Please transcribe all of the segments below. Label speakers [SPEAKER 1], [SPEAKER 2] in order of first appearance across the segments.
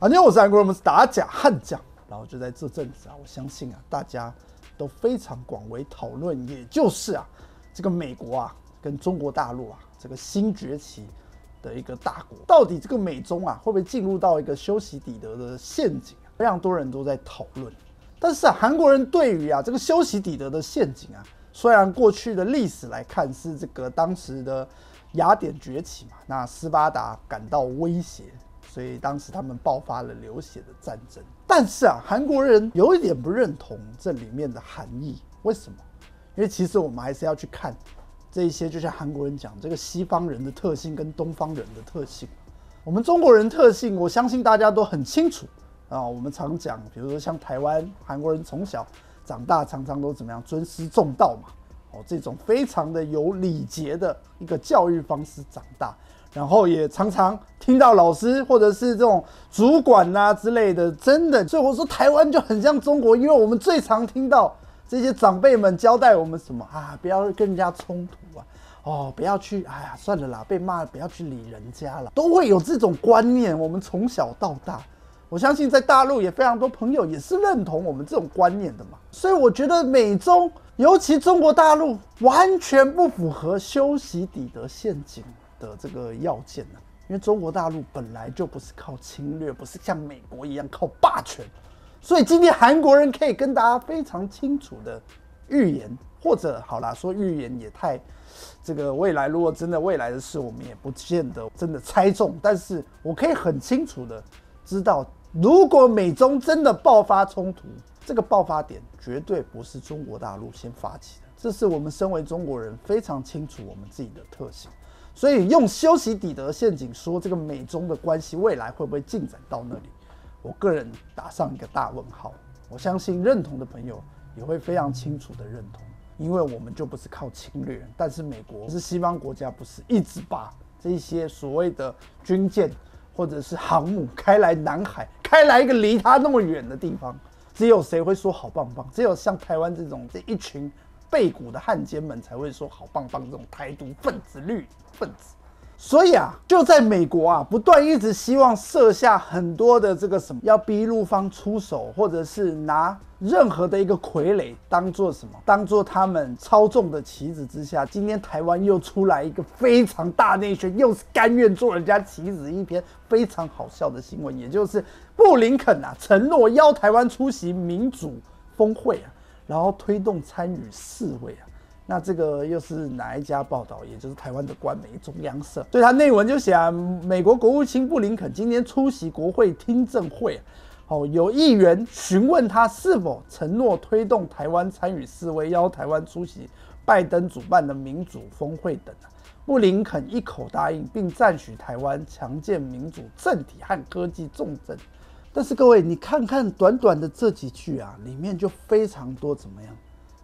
[SPEAKER 1] 啊，你好，我是韩国人，我们是打假悍将。然后就在这阵子啊，我相信啊，大家都非常广为讨论，也就是啊，这个美国啊跟中国大陆啊这个新崛起的一个大国，到底这个美中啊会不会进入到一个修昔底德的陷阱啊？非常多人都在讨论。但是啊，韩国人对于啊这个修昔底德的陷阱啊，虽然过去的历史来看是这个当时的雅典崛起嘛，那斯巴达感到威胁。所以当时他们爆发了流血的战争，但是啊，韩国人有一点不认同这里面的含义。为什么？因为其实我们还是要去看这一些，就像韩国人讲这个西方人的特性跟东方人的特性。我们中国人特性，我相信大家都很清楚啊。我们常讲，比如说像台湾韩国人从小长大，常常都怎么样尊师重道嘛。哦，这种非常的有礼节的一个教育方式长大。然后也常常听到老师或者是这种主管呐之类的，真的，所以我说台湾就很像中国，因为我们最常听到这些长辈们交代我们什么啊，不要跟人家冲突啊，哦，不要去，哎呀，算了啦，被骂了不要去理人家了，都会有这种观念。我们从小到大，我相信在大陆也非常多朋友也是认同我们这种观念的嘛。所以我觉得美中，尤其中国大陆，完全不符合修习底德陷阱。的这个要件呢？因为中国大陆本来就不是靠侵略，不是像美国一样靠霸权，所以今天韩国人可以跟大家非常清楚的预言，或者好啦，说预言也太这个未来，如果真的未来的事，我们也不见得真的猜中，但是我可以很清楚的知道，如果美中真的爆发冲突，这个爆发点绝对不是中国大陆先发起的，这是我们身为中国人非常清楚我们自己的特性。所以用修昔底德陷阱说这个美中的关系未来会不会进展到那里？我个人打上一个大问号。我相信认同的朋友也会非常清楚的认同，因为我们就不是靠侵略，但是美国是西方国家，不是一直把这些所谓的军舰或者是航母开来南海，开来一个离他那么远的地方，只有谁会说好棒棒？只有像台湾这种这一群。背骨的汉奸们才会说好棒棒这种台独分子、绿分子，所以啊，就在美国啊，不断一直希望设下很多的这个什么，要逼陆方出手，或者是拿任何的一个傀儡当做什么，当做他们操纵的棋子之下。今天台湾又出来一个非常大内宣，又是甘愿做人家棋子一篇非常好笑的新闻，也就是布林肯啊承诺邀台湾出席民主峰会啊。然后推动参与四位啊，那这个又是哪一家报道？也就是台湾的官媒中央社，所以他内文就写啊，美国国务卿布林肯今天出席国会听证会，哦，有议员询问他是否承诺推动台湾参与示威，邀台湾出席拜登主办的民主峰会等啊，布林肯一口答应，并赞许台湾强健民主政体和科技重镇。但是各位，你看看短短的这几句啊，里面就非常多怎么样？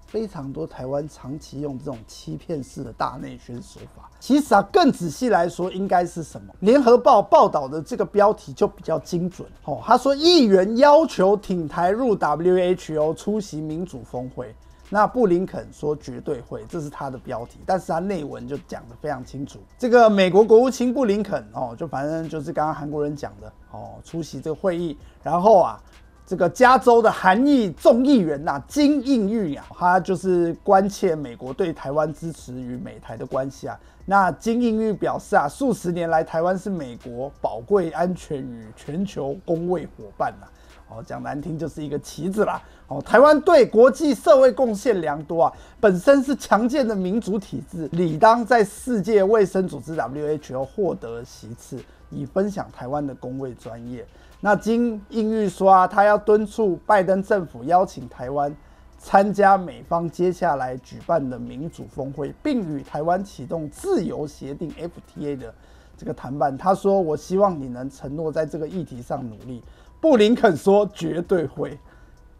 [SPEAKER 1] 非常多台湾长期用这种欺骗式的大内宣手法。其实啊，更仔细来说，应该是什么？联合报报道的这个标题就比较精准哦。他说，议员要求挺台入 WHO 出席民主峰会。那布林肯说绝对会，这是他的标题，但是他内文就讲得非常清楚。这个美国国务卿布林肯哦，就反正就是刚刚韩国人讲的哦，出席这个会议，然后啊，这个加州的韩裔众议员呐金应玉啊，他就是关切美国对台湾支持与美台的关系啊。那金应玉表示啊，数十年来台湾是美国宝贵安全与全球公卫伙伴呐。哦，讲难听就是一个棋子啦。哦，台湾对国际社会贡献良多啊，本身是强健的民主体制，理当在世界卫生组织 WHO 获得席次，以分享台湾的公卫专业。那金应玉说啊，他要敦促拜登政府邀请台湾参加美方接下来举办的民主峰会，并与台湾启动自由协定 FTA 的这个谈判。他说：“我希望你能承诺在这个议题上努力。”布林肯说绝对会，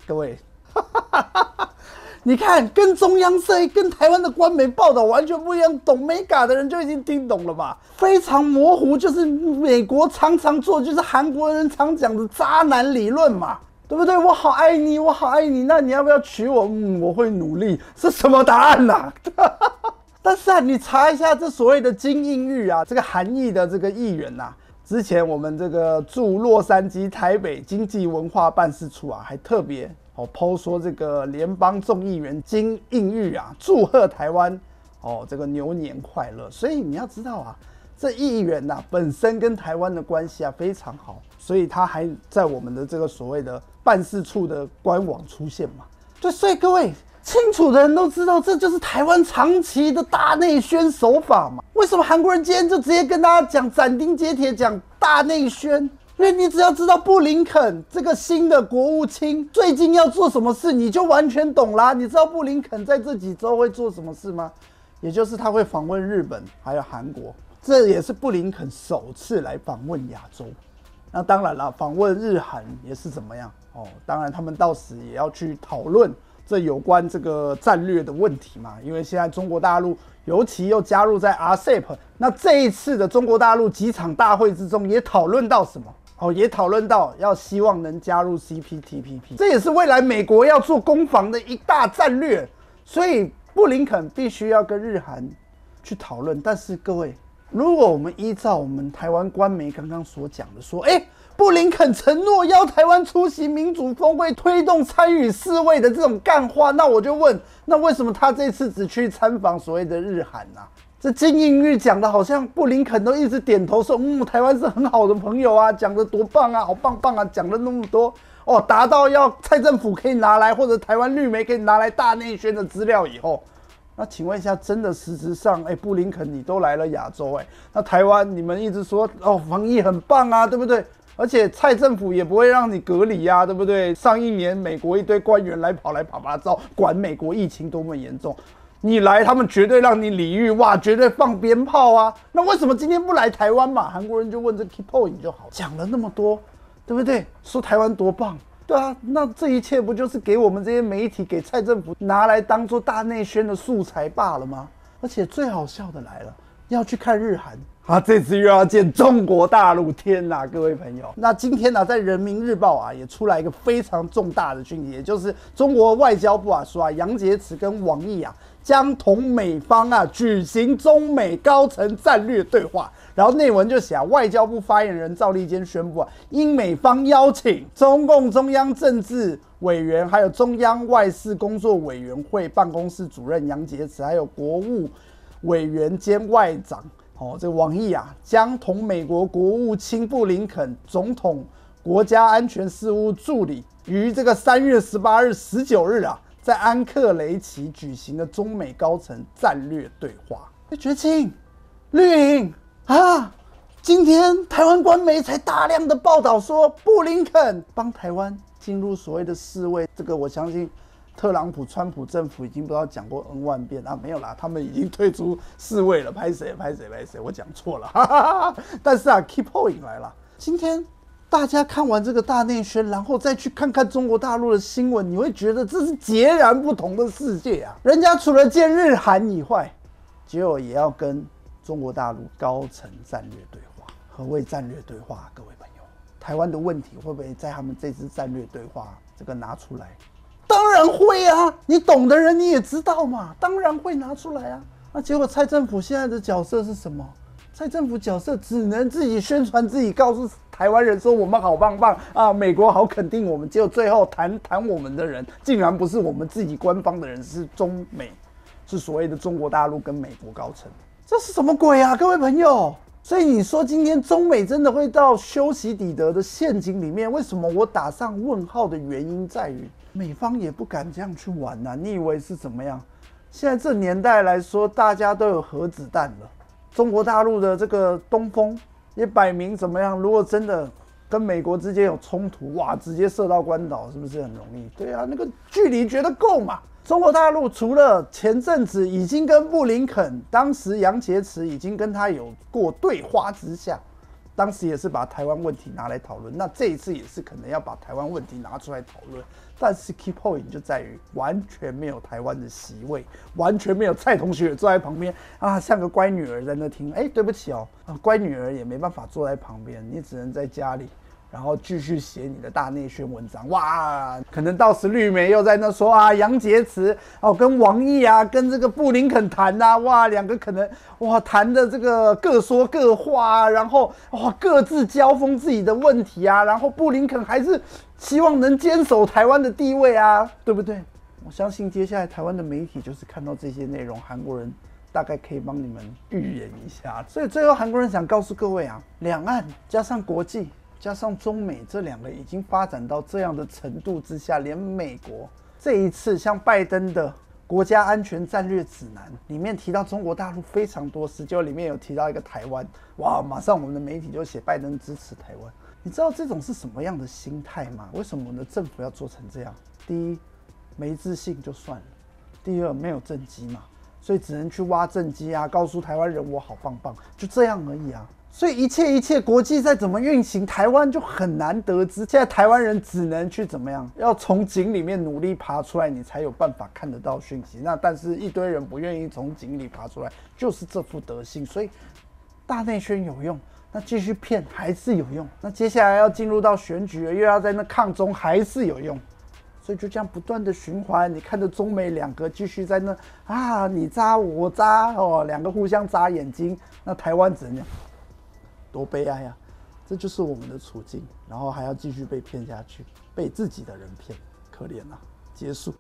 [SPEAKER 1] 各位，你看跟中央社、跟台湾的官媒报道完全不一样，懂美嘎的人就已经听懂了吧？非常模糊，就是美国常常做，就是韩国人常讲的渣男理论嘛，对不对？我好爱你，我好爱你，那你要不要娶我？嗯，我会努力，是什么答案呐？但是啊，你查一下这所谓的金英玉啊，这个韩裔的这个议员呐。之前我们这个驻洛杉矶、台北经济文化办事处啊，还特别哦抛说这个联邦众议员金应玉啊，祝贺台湾哦这个牛年快乐。所以你要知道啊，这议员呐本身跟台湾的关系啊非常好，所以他还在我们的这个所谓的办事处的官网出现嘛。对，所以各位。清楚的人都知道，这就是台湾长期的大内宣手法嘛？为什么韩国人今天就直接跟大家讲斩钉截铁讲大内宣？因为你只要知道布林肯这个新的国务卿最近要做什么事，你就完全懂啦。你知道布林肯在这几周会做什么事吗？也就是他会访问日本还有韩国，这也是布林肯首次来访问亚洲。那当然了，访问日韩也是怎么样哦？当然他们到时也要去讨论。这有关这个战略的问题嘛？因为现在中国大陆尤其又加入在 RCEP，那这一次的中国大陆几场大会之中也讨论到什么？哦，也讨论到要希望能加入 CPTPP，这也是未来美国要做攻防的一大战略。所以布林肯必须要跟日韩去讨论。但是各位，如果我们依照我们台湾官媒刚刚所讲的说，哎。布林肯承诺邀台湾出席民主峰会，推动参与四位的这种干话，那我就问，那为什么他这次只去参访所谓的日韩呢？这金英玉讲的好像布林肯都一直点头说，嗯，台湾是很好的朋友啊，讲的多棒啊，好棒棒啊，讲了那么多哦，达到要蔡政府可以拿来，或者台湾绿媒可以拿来大内宣的资料以后，那请问一下，真的实质上，哎，布林肯你都来了亚洲，哎，那台湾你们一直说哦，防疫很棒啊，对不对？而且蔡政府也不会让你隔离呀，对不对？上一年美国一堆官员来跑来跑啪照，管美国疫情多么严重，你来他们绝对让你礼遇哇，绝对放鞭炮啊！那为什么今天不来台湾嘛？韩国人就问这 key point 就好，讲了那么多，对不对？说台湾多棒，对啊，那这一切不就是给我们这些媒体给蔡政府拿来当做大内宣的素材罢了吗？而且最好笑的来了，要去看日韩。啊，这次又要见中国大陆，天哪，各位朋友！那今天呢，在人民日报啊，也出来一个非常重大的讯息，也就是中国外交部啊说啊，杨洁篪跟王毅啊将同美方啊举行中美高层战略对话。然后内文就写啊，外交部发言人赵立坚宣布啊，因美方邀请中共中央政治委员，还有中央外事工作委员会办公室主任杨洁篪，还有国务委员兼外长。哦，这个网易啊，将同美国国务卿布林肯、总统国家安全事务助理于这个三月十八日、十九日啊，在安克雷奇举行的中美高层战略对话。绝清，绿营啊，今天台湾官媒才大量的报道说，布林肯帮台湾进入所谓的世卫，这个我相信。特朗普、川普政府已经不知道讲过 N 万遍啊，没有啦，他们已经退出世卫了。拍谁？拍谁？拍谁？我讲错了。但是啊，Keep Point 来了。今天大家看完这个大内宣，然后再去看看中国大陆的新闻，你会觉得这是截然不同的世界啊！人家除了见日韩以外，结果也要跟中国大陆高层战略对话。何谓战略对话？各位朋友，台湾的问题会不会在他们这次战略对话这个拿出来？当然会啊，你懂的人你也知道嘛，当然会拿出来啊。那结果蔡政府现在的角色是什么？蔡政府角色只能自己宣传自己，告诉台湾人说我们好棒棒啊，美国好肯定我们。结果最后谈谈我们的人，竟然不是我们自己官方的人，是中美，是所谓的中国大陆跟美国高层。这是什么鬼啊，各位朋友？所以你说今天中美真的会到修昔底德的陷阱里面？为什么我打上问号的原因在于？美方也不敢这样去玩呐，你以为是怎么样？现在这年代来说，大家都有核子弹了。中国大陆的这个东风也摆明怎么样？如果真的跟美国之间有冲突，哇，直接射到关岛，是不是很容易？对啊，那个距离觉得够嘛？中国大陆除了前阵子已经跟布林肯，当时杨洁篪已经跟他有过对话之下。当时也是把台湾问题拿来讨论，那这一次也是可能要把台湾问题拿出来讨论，但是 key point 就在于完全没有台湾的席位，完全没有蔡同学坐在旁边啊，像个乖女儿在那听。哎，对不起哦，啊乖女儿也没办法坐在旁边，你只能在家里然后继续写你的大内宣文章，哇，可能到时绿媒又在那说啊，杨洁篪哦跟王毅啊，跟这个布林肯谈呐，哇，两个可能哇谈的这个各说各话啊，然后哇各自交锋自己的问题啊，然后布林肯还是希望能坚守台湾的地位啊，对不对？我相信接下来台湾的媒体就是看到这些内容，韩国人大概可以帮你们预言一下。所以最后韩国人想告诉各位啊，两岸加上国际。加上中美这两个已经发展到这样的程度之下，连美国这一次像拜登的国家安全战略指南里面提到中国大陆非常多事，就里面有提到一个台湾，哇，马上我们的媒体就写拜登支持台湾。你知道这种是什么样的心态吗？为什么我们的政府要做成这样？第一，没自信就算了；第二，没有政绩嘛，所以只能去挖政绩啊，告诉台湾人我好棒棒，就这样而已啊。所以一切一切，国际再怎么运行，台湾就很难得知。现在台湾人只能去怎么样？要从井里面努力爬出来，你才有办法看得到讯息。那但是一堆人不愿意从井里爬出来，就是这副德性。所以大内宣有用，那继续骗还是有用。那接下来要进入到选举，又要在那抗中，还是有用。所以就这样不断的循环。你看着中美两个继续在那啊，你扎我扎哦，两个互相扎眼睛。那台湾怎样？多悲哀呀！这就是我们的处境，然后还要继续被骗下去，被自己的人骗，可怜啊！结束。